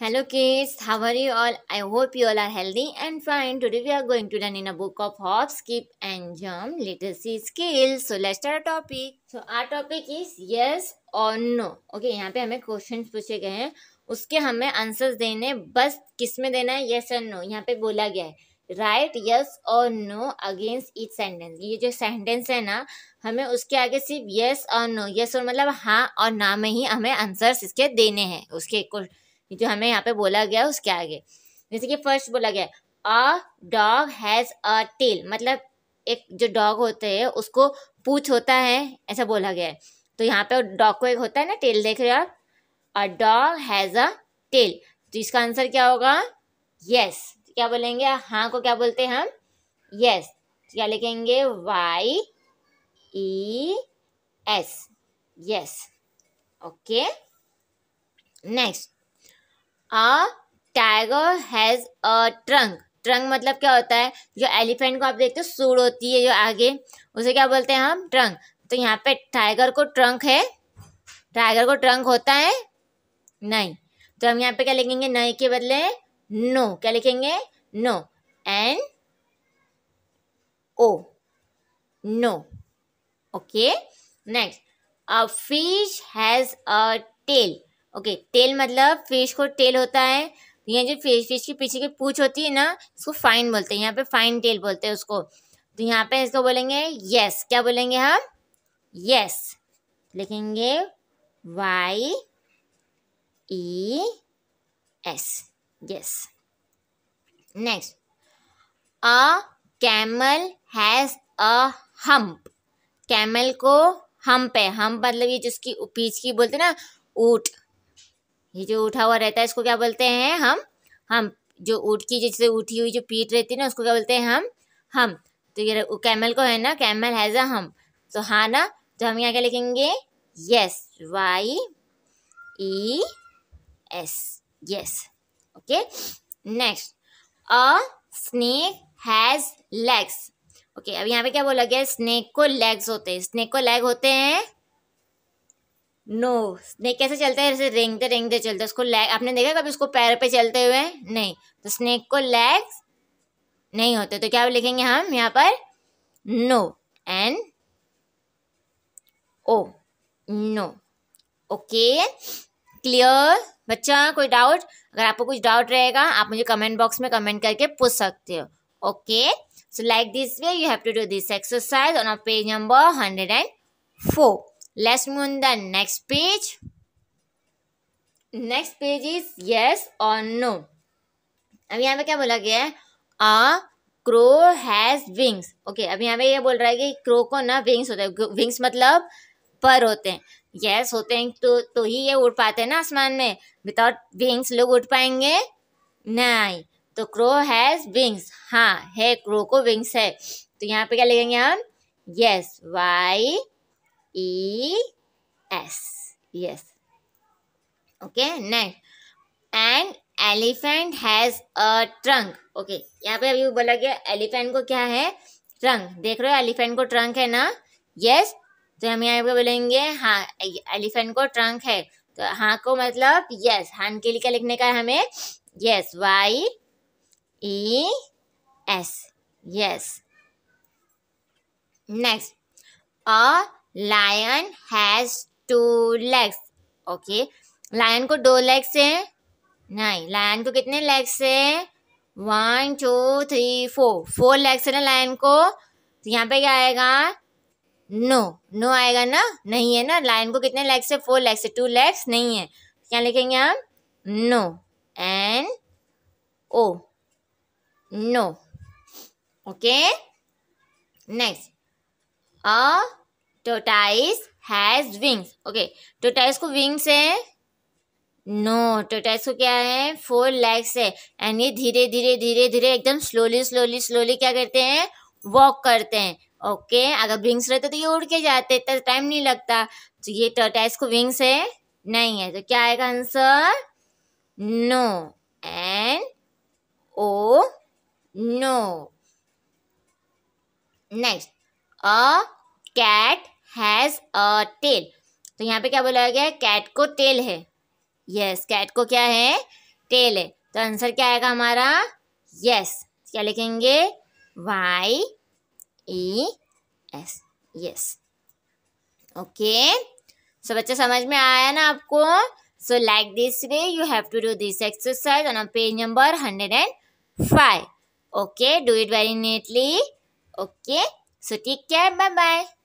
Hello kids how are you all I hope you all are healthy and fine today we are going to learn in a book of hop skip and jump literacy skill so let's our topic so our topic is yes और no okay यहाँ पे हमें questions पूछे गए हैं। उसके हमें answers देने बस किसमें देना है? येस एंड नो यहाँ पे बोला गया है। राइट यस और नो अगेंस्ट इच सेंटेंस ये जो सेंटेंस है ना, हमें उसके आगे सिर्फ़ यस और नो यस और मतलब हाँ और ना में ही हमें आंसर्स इसके देने हैं। उसके क्वेश्चन जो हमें यहाँ पे बोला गया है उसके आगे। जैसे कि फ़र्स्ट बोला गया a dog has a tail मतलब एक जो डॉग होते हैं, उसको पूछ होता है, ऐसा बोला गया है। तो यहाँ पे डॉग को एक होता है ना टेल देख रहे हो आप? A dog has a tail तो इसका आंसर क्या होगा? यस क्या बोलेंगे? हाँ को क्या बोलते हैं हम? यस क्या लिखेंगे? Y E S yes okay next a tiger has a trunk trunk मतलब क्या होता है? जो एलिफेंट को आप देखते हो, सूड़ होती है जो आगे, उसे क्या बोलते हैं हम? ट्रंक तो यहाँ पे टाइगर को ट्रंक है। टाइगर को ट्रंक होता है? नहीं. तो हम यहाँ पे क्या लिखेंगे? नहीं के बदले नो क्या लिखेंगे? No N O no okay next a fish has a tail okay tail मतलब फ़िश को टेल होता है। ये जो फ़िश फ़िश की पीछे की पूछ होती है ना, इसको फाइन बोलते हैं। यहाँ पे फाइन टेल बोलते हैं उसको। तो यहाँ पे इसको बोलेंगे यस क्या बोलेंगे हम? यस लिखेंगे Y E S yes next a camel has a hump camel को हम्प है। हम्प मतलब ये जिसकी पीछ की बोलते ना, ऊट। ये जो उठा हुआ रहता है, इसको क्या बोलते हैं हम? हम, जो ऊँट की जैसे उठी हुई जो पीठ रहती है ना, उसको क्या बोलते हैं हम? हम। तो ये कैमल को है ना, कैमल हैज़ अ हम। तो हाँ ना तो हम यहाँ क्या लिखेंगे? Yes, Y, E, S, yes. Okay? Next, a snake has legs. Okay, अब यहाँ पे क्या बोला गया स्नेक को लेग्स होते हैं। स्नेक को लेग होते हैं नो स्नेक कैसे चलते हैं? जैसे रेंगते रेंगते चलते उसको लैग आपने देखा कभी उसको पैर पे चलते हुए? नहीं। तो स्नेक को लेग्स नहीं होते। तो क्या लिखेंगे हम यहाँ पर? No N O no okay clear बच्चा, कोई डाउट अगर आपको कुछ डाउट रहेगा, आप मुझे कमेंट बॉक्स में कमेंट करके पूछ सकते हो। Okay so like this way you have to do this exercise on page number hundred and four let's move on the next page. Next page is yes or no. अब यहाँ पे क्या बोला गया है? A crow has wings okay अब यहाँ पे ये बोल रहा है कि क्रो को ना विंग्स होते हैं। विंग्स मतलब पर होते हैं। यस yes, होते हैं तो तो ही ये उड़ पाते हैं ना आसमान में। विदाउट विंग्स लोग उड़ पाएँगे नहीं। तो क्रो हैज़ विंग्स हाँ है क्रो को विंग्स है। तो यहाँ पे क्या लिखेंगे हम? Yes Y E S. Yes. Okay. Next. An elephant has a trunk. Okay. यहाँ पे अभी बोला गया एलिफेंट को क्या है ट्रंक देख रहे हो एलिफेंट को ट्रंक है ना यस तो हम यहाँ पे बोलेंगे हाँ एलिफेंट को ट्रंक है तो हाँ को मतलब यस हाँ के लिए क्या लिखने का है हमें yes Y E S yes next a lion has two legs okay lion को दो लेग्स है। नहीं लायन को कितने लेग्स है? One two three four four legs है ना लायन को। तो यहाँ पे क्या आएगा? नो नो आएगा ना? नहीं है ना? लायन को कितने लेग्स है? फोर लेग्स है। टू लेग्स नहीं है। क्या लिखेंगे हम? No N O no okay next tortoise has wings okay tortoise को विंग्स है? नो no, टोटाइस को क्या है? फोर लेग्स है. एंड ये धीरे धीरे धीरे धीरे एकदम स्लोली स्लोली स्लोली क्या करते हैं? वॉक करते हैं. Okay okay? अगर विंग्स रहते तो ये उड़ के जाते तो टाइम नहीं लगता. तो ये टोटाइस को विंग्स है? नहीं है. तो क्या आएगा answer no and O no next a cat has a tail तो यहाँ पे क्या बोला गया है? कैट को टेल है। यस कैट को क्या है? टेल है। तो आंसर क्या आएगा हमारा? यस क्या लिखेंगे? Y E S yes okay so बच्चे, समझ में आया ना आपको? So like this way you have to do this exercise on page number hundred and five okay do it very neatly. Okay? So, take care. Bye bye